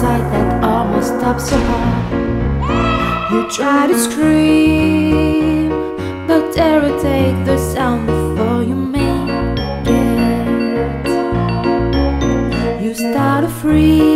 that almost stops your heart. You try to scream, but dare to take the sound before you make it. You start to freeze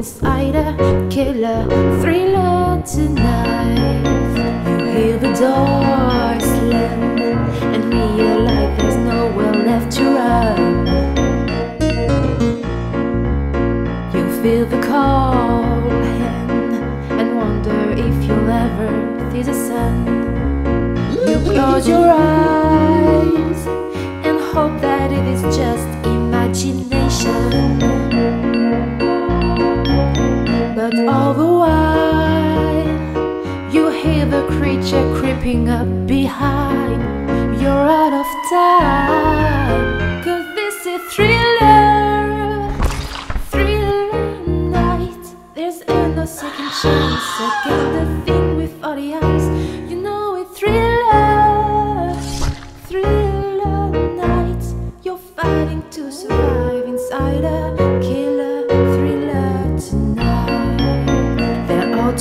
life inside a killer thriller tonight. You hear the door But all the while, you hear the creature creeping up behind. You're out of time.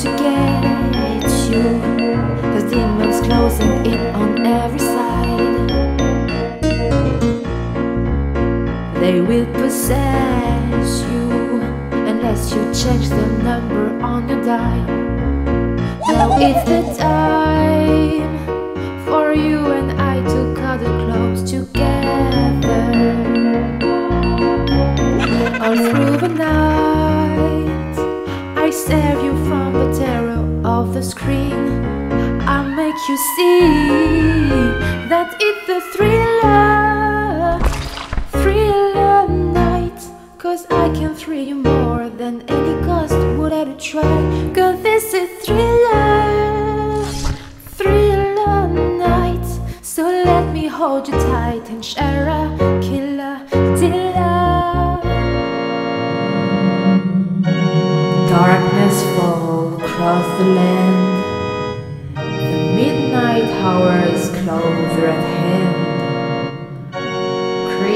To get you. The demons closing in on every side. They will possess you unless you change the number on your dial. Now it's the time for you and I to cuddle close together. You see that it's the thriller, thriller night. Cause I can thrill you more than any cost would ever try. Cause this is thriller, thriller night. So let me hold you tight and share a killer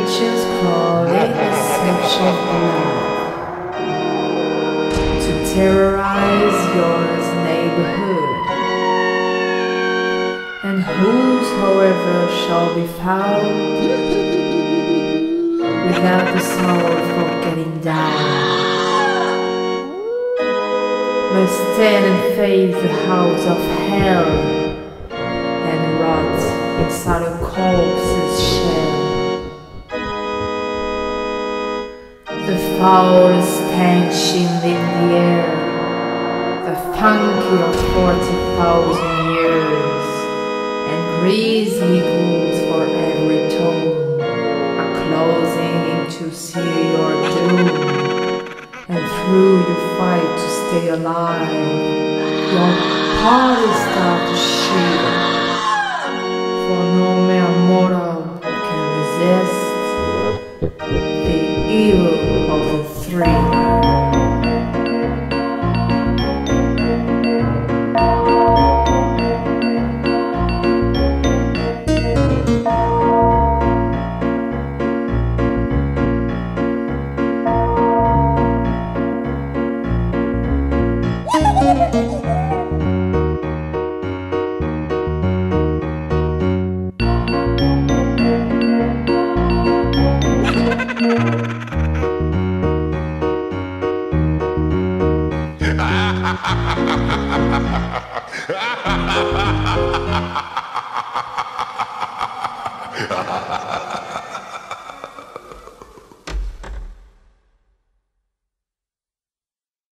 Creatures crawl in the search of to terrorize your neighborhood. And whosoever shall be found without the soul for getting down. Must stand and face the house of hell and rot inside a corpse's The foul stench in the air, the funky of forty thousand years, and grisly ghouls for every tone are closing in to see your doom. And through your fight to stay alive, your body start to ハハハハ